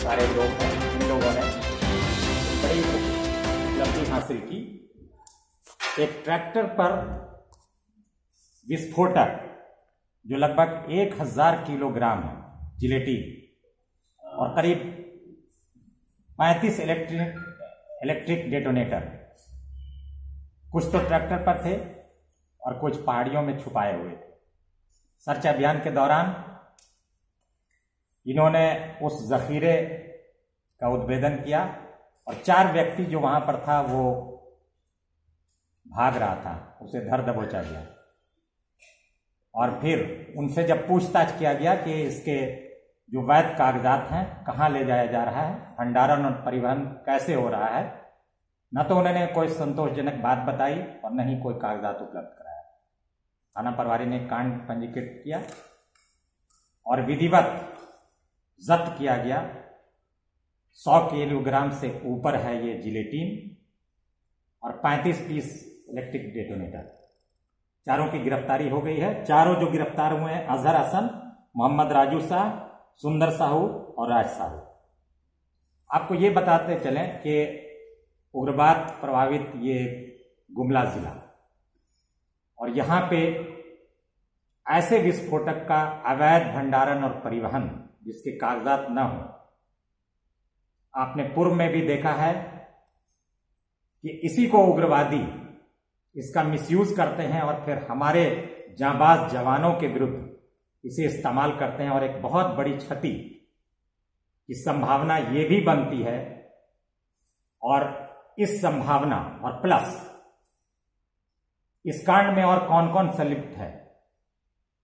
सारे लोग इन लोगों ने बड़ी उपलब्धि हासिल की एक ट्रैक्टर पर विस्फोटक, जो लगभग एक हज़ार किलोग्राम है जिलेटिन और करीब 35 इलेक्ट्रिक इलेक्ट्रिक डेटोनेटर। कुछ तो ट्रैक्टर पर थे और कुछ पहाड़ियों में छुपाए हुए थे। सर्च अभियान के दौरान इन्होंने उस जखीरे का उद्भेदन किया और चार व्यक्ति जो वहाँ पर था वो भाग रहा था, उसे धर दबोचा गया। और फिर उनसे जब पूछताछ किया गया कि इसके जो वैध कागजात हैं, कहाँ ले जाया जा रहा है, भंडारण और परिवहन कैसे हो रहा है, न तो उन्होंने कोई संतोषजनक बात बताई और न ही कोई कागजात उपलब्ध कराया थाना प्रभारी ने कांड पंजीकृत किया और विधिवत जब्त किया गया। सौ किलोग्राम से ऊपर है ये जिलेटिन और 35 पीस इलेक्ट्रिक डेटोनेटर। चारों की गिरफ्तारी हो गई है। चारों जो गिरफ़्तार हुए हैं, अजहर हसन, मोहम्मद राजू शाह, सुंदर साहू और राज साहू। आपको ये बताते चलें कि उग्रवाद प्रभावित ये गुमला जिला। और यहाँ पे ऐसे विस्फोटक का अवैध भंडारण और परिवहन जिसके कागजात न हो। आपने पूर्व में भी देखा है कि इसी को उग्रवादी इसका मिसयूज करते हैं और फिर हमारे जाबाज जवानों के विरुद्ध इसे इस्तेमाल करते हैं और एक बहुत बड़ी क्षति की संभावना ये भी बनती है। और इस संभावना और प्लस इस कांड में और कौन कौन संलिप्त है?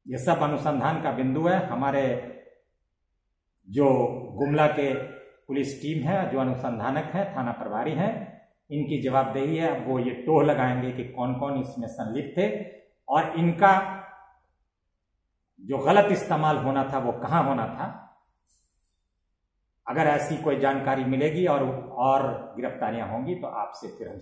ये सब अनुसंधान का बिंदु है। हमारे जो गुमला के पुलिस टीम है, जो अनुसंधानक है, थाना प्रभारी हैं, इनकी जवाबदेही है। वो ये टोह लगाएँगे कि कौन कौन इसमें संलिप्त थे और इनका जो गलत इस्तेमाल होना था, वो कहाँ होना था। अगर ऐसी कोई जानकारी मिलेगी और और गिरफ्तारियाँ होंगी तो आपसे फिर हम